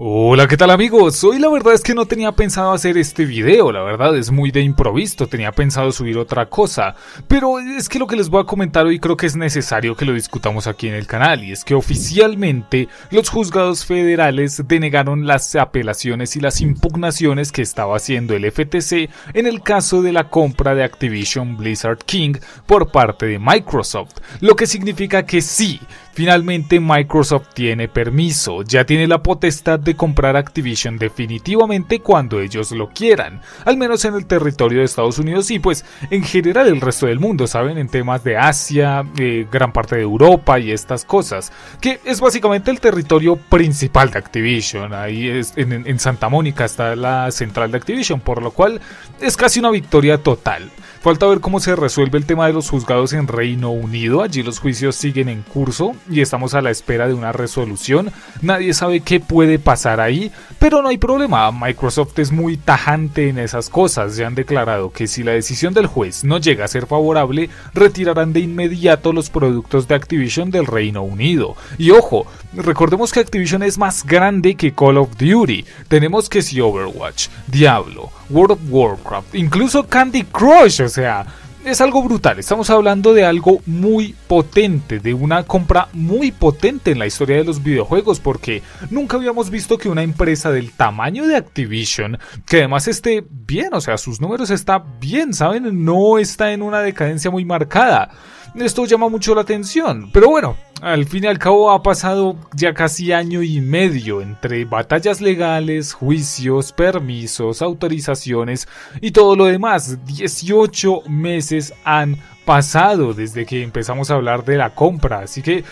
Hola, ¿qué tal amigos? Hoy la verdad es que no tenía pensado hacer este video, la verdad es muy de improviso, tenía pensado subir otra cosa, pero es que lo que les voy a comentar hoy creo que es necesario que lo discutamos aquí en el canal, y es que oficialmente los juzgados federales denegaron las apelaciones y las impugnaciones que estaba haciendo el FTC en el caso de la compra de Activision Blizzard King por parte de Microsoft, lo que significa que sí, Finalmente Microsoft tiene permiso, ya tiene la potestad de comprar Activision definitivamente cuando ellos lo quieran, al menos en el territorio de Estados Unidos y pues en general el resto del mundo, ¿saben? En temas de Asia, eh, gran parte de Europa y estas cosas, que es básicamente el territorio principal de Activision, ahí es, en, en Santa Mónica está la central de Activision, por lo cual es casi una victoria total. Falta ver cómo se resuelve el tema de los juzgados en Reino Unido. Allí los juicios siguen en curso y estamos a la espera de una resolución. Nadie sabe qué puede pasar ahí, pero no hay problema. Microsoft es muy tajante en esas cosas. Ya han declarado que si la decisión del juez no llega a ser favorable, retirarán de inmediato los productos de Activision del Reino Unido. Y ojo, recordemos que Activision es más grande que Call of Duty. Tenemos que si Overwatch, Diablo, World of Warcraft, incluso Candy Crush, o sea, es algo brutal. Estamos hablando de algo muy potente, de una compra muy potente en la historia de los videojuegos, porque nunca habíamos visto que una empresa del tamaño de Activision, que además esté bien, o sea, sus números están bien, ¿saben? No está en una decadencia muy marcada. Esto llama mucho la atención, pero bueno, al fin y al cabo ha pasado ya casi año y medio entre batallas legales, juicios, permisos, autorizaciones y todo lo demás. 18 meses han pasado desde que empezamos a hablar de la compra, así que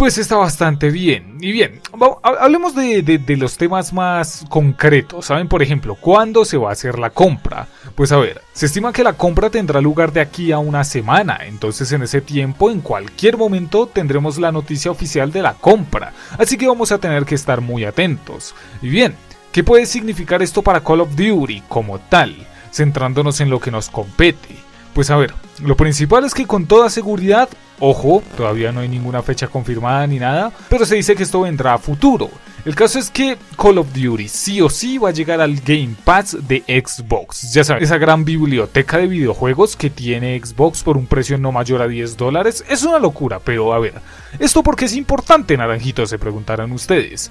pues está bastante bien. Y bien, hablemos de, los temas más concretos. ¿Saben, por ejemplo, cuándo se va a hacer la compra? Pues a ver, se estima que la compra tendrá lugar de aquí a una semana. Entonces en ese tiempo, en cualquier momento, tendremos la noticia oficial de la compra. Así que vamos a tener que estar muy atentos. Y bien, ¿qué puede significar esto para Call of Duty como tal? Centrándonos en lo que nos compete. Pues a ver, lo principal es que con toda seguridad, ojo, todavía no hay ninguna fecha confirmada ni nada, pero se dice que esto vendrá a futuro. El caso es que Call of Duty sí o sí va a llegar al Game Pass de Xbox. Ya saben, esa gran biblioteca de videojuegos que tiene Xbox por un precio no mayor a 10 dólares es una locura, pero a ver, ¿esto por qué es importante, naranjito? Se preguntarán ustedes.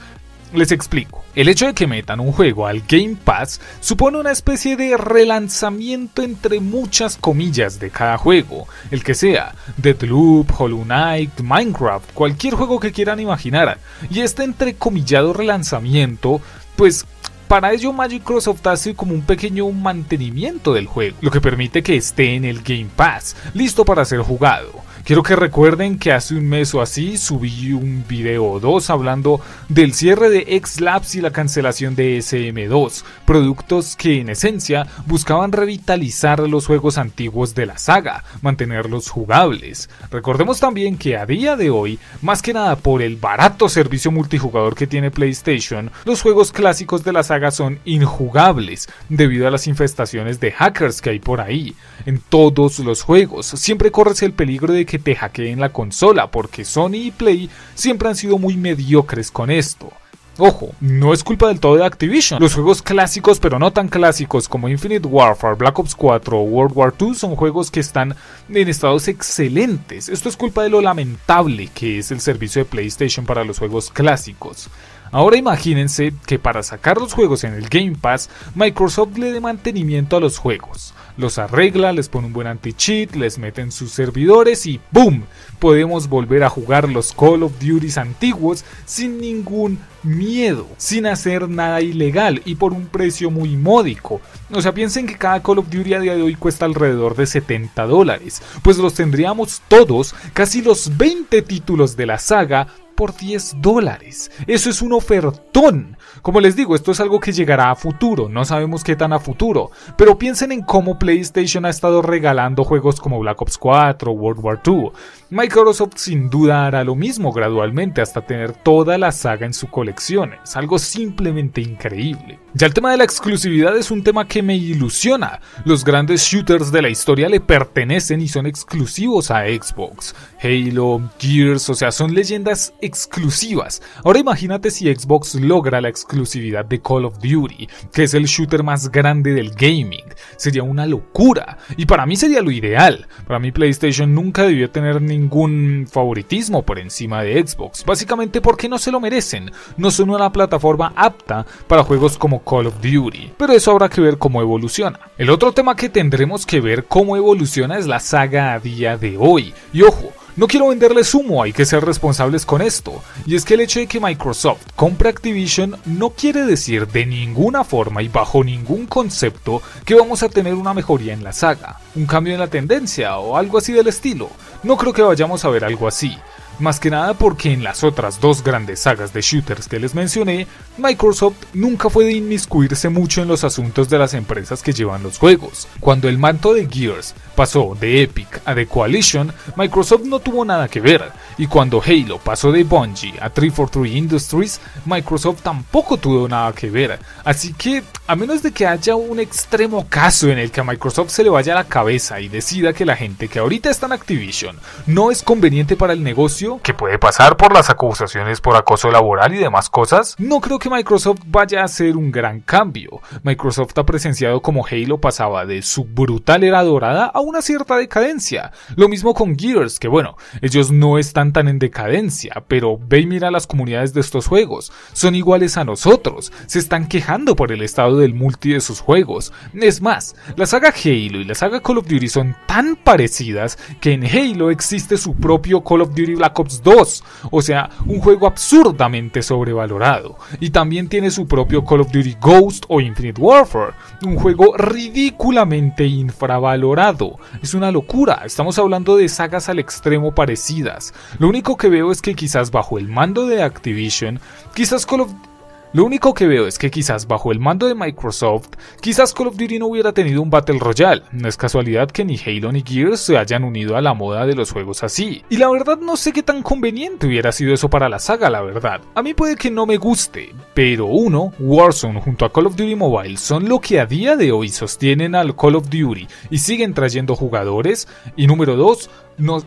Les explico. El hecho de que metan un juego al Game Pass supone una especie de relanzamiento entre muchas comillas de cada juego, el que sea, Deadloop, Hollow Knight, Minecraft, cualquier juego que quieran imaginar. Y este entrecomillado relanzamiento, pues para ello Microsoft hace como un pequeño mantenimiento del juego, lo que permite que esté en el Game Pass, listo para ser jugado. Quiero que recuerden que hace un mes o así subí un video o dos hablando del cierre de X-Labs y la cancelación de SM2, productos que en esencia buscaban revitalizar los juegos antiguos de la saga, mantenerlos jugables. Recordemos también que a día de hoy, más que nada por el barato servicio multijugador que tiene PlayStation, los juegos clásicos de la saga son injugables debido a las infestaciones de hackers que hay por ahí. En todos los juegos siempre corres el peligro de que te hackeen la consola, porque Sony y Play siempre han sido muy mediocres con esto. Ojo, no es culpa del todo de Activision. Los juegos clásicos, pero no tan clásicos como Infinite Warfare, Black Ops 4 o World War II son juegos que están en estados excelentes. Esto es culpa de lo lamentable que es el servicio de PlayStation para los juegos clásicos. Ahora imagínense que para sacar los juegos en el Game Pass, Microsoft le dé mantenimiento a los juegos. Los arregla, les pone un buen anti-cheat, les mete en sus servidores y ¡boom! Podemos volver a jugar los Call of Duty antiguos sin ningún miedo, sin hacer nada ilegal y por un precio muy módico. O sea, piensen que cada Call of Duty a día de hoy cuesta alrededor de 70 dólares, pues los tendríamos todos, casi los 20 títulos de la saga, por 10 dólares. Eso es un ofertón. Como les digo, esto es algo que llegará a futuro, no sabemos qué tan a futuro, pero piensen en cómo PlayStation ha estado regalando juegos como Black Ops 4 o World War II. Microsoft sin duda hará lo mismo gradualmente hasta tener toda la saga en su colección. Es algo simplemente increíble. Ya el tema de la exclusividad es un tema que me ilusiona. Los grandes shooters de la historia le pertenecen y son exclusivos a Xbox. Halo, Gears, o sea, son leyendas exclusivas. Ahora imagínate si Xbox logra la exclusividad de Call of Duty, que es el shooter más grande del gaming. Sería una locura. Y para mí sería lo ideal. Para mí PlayStation nunca debió tener ningún favoritismo por encima de Xbox. Básicamente porque no se lo merecen. No son una plataforma apta para juegos como Call of Duty, pero eso habrá que ver cómo evoluciona. El otro tema que tendremos que ver cómo evoluciona es la saga a día de hoy. Y ojo, no quiero venderles humo, hay que ser responsables con esto. Y es que el hecho de que Microsoft compre Activision no quiere decir de ninguna forma y bajo ningún concepto que vamos a tener una mejoría en la saga, un cambio en la tendencia o algo así del estilo. No creo que vayamos a ver algo así. Más que nada porque en las otras dos grandes sagas de shooters que les mencioné, Microsoft nunca fue de inmiscuirse mucho en los asuntos de las empresas que llevan los juegos. Cuando el manto de Gears pasó de Epic a The Coalition, Microsoft no tuvo nada que ver, y cuando Halo pasó de Bungie a 343 Industries, Microsoft tampoco tuvo nada que ver. Así que, a menos de que haya un extremo caso en el que a Microsoft se le vaya la cabeza y decida que la gente que ahorita está en Activision no es conveniente para el negocio, que puede pasar por las acusaciones por acoso laboral y demás cosas, no creo que Microsoft vaya a hacer un gran cambio. Microsoft ha presenciado como Halo pasaba de su brutal era dorada a una cierta decadencia. Lo mismo con Gears, que bueno, ellos no están tan en decadencia, pero ve y mira las comunidades de estos juegos. Son iguales a nosotros, se están quejando por el estado del multi de sus juegos. Es más, la saga Halo y la saga Call of Duty son tan parecidas que en Halo existe su propio Call of Duty Black 2, o sea, un juego absurdamente sobrevalorado. Y también tiene su propio Call of Duty Ghost o Infinite Warfare, un juego ridículamente infravalorado. Es una locura, estamos hablando de sagas al extremo parecidas. Lo único que veo es que quizás bajo el mando de Activision, quizás Call of lo único que veo es que quizás bajo el mando de Microsoft, quizás Call of Duty no hubiera tenido un Battle Royale. No es casualidad que ni Halo ni Gears se hayan unido a la moda de los juegos así. Y la verdad no sé qué tan conveniente hubiera sido eso para la saga, la verdad. A mí puede que no me guste, pero uno, Warzone junto a Call of Duty Mobile son lo que a día de hoy sostienen al Call of Duty y siguen trayendo jugadores. Y número dos,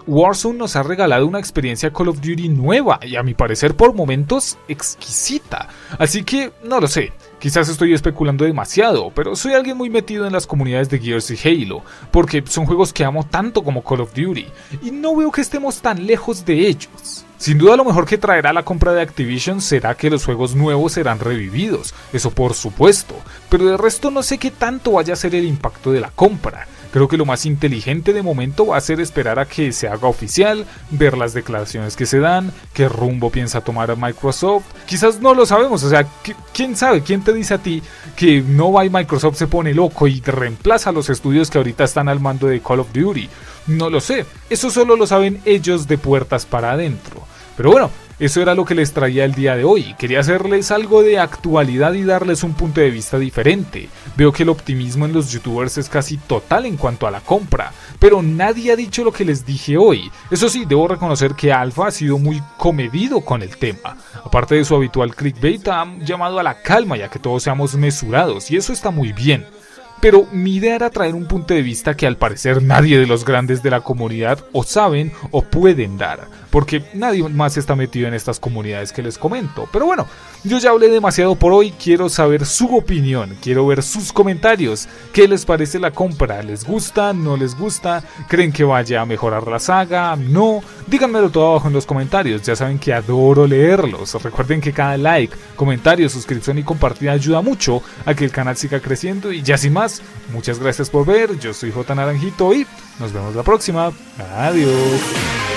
Warzone nos ha regalado una experiencia Call of Duty nueva y a mi parecer por momentos exquisita. Así que no lo sé, quizás estoy especulando demasiado, pero soy alguien muy metido en las comunidades de Gears y Halo, porque son juegos que amo tanto como Call of Duty, y no veo que estemos tan lejos de ellos. Sin duda lo mejor que traerá la compra de Activision será que los juegos nuevos serán revividos, eso por supuesto, pero de resto no sé qué tanto vaya a ser el impacto de la compra. Creo que lo más inteligente de momento va a ser esperar a que se haga oficial, ver las declaraciones que se dan, qué rumbo piensa tomar Microsoft. Quizás no lo sabemos, o sea, ¿quién sabe? ¿Quién te dice a ti que no va y Microsoft se pone loco y reemplaza los estudios que ahorita están al mando de Call of Duty? No lo sé, eso solo lo saben ellos de puertas para adentro. Pero bueno, eso era lo que les traía el día de hoy. Quería hacerles algo de actualidad y darles un punto de vista diferente. Veo que el optimismo en los youtubers es casi total en cuanto a la compra, pero nadie ha dicho lo que les dije hoy. Eso sí, debo reconocer que Alpha ha sido muy comedido con el tema. Aparte de su habitual clickbait, ha llamado a la calma ya que todos seamos mesurados y eso está muy bien pero mi idea era traer un punto de vista que al parecer nadie de los grandes de la comunidad o saben o pueden dar porque nadie más está metido en estas comunidades que les comento. Pero bueno, yo ya hablé demasiado por hoy, quiero saber su opinión, quiero ver sus comentarios. ¿Qué les parece la compra? ¿Les gusta? ¿No les gusta? ¿Creen que vaya a mejorar la saga? ¿No? Díganmelo todo abajo en los comentarios, ya saben que adoro leerlos. Recuerden que cada like, comentario, suscripción y compartida ayuda mucho a que el canal siga creciendo y ya sin más, muchas gracias por ver, yo soy J Naranjito y nos vemos la próxima. Adiós.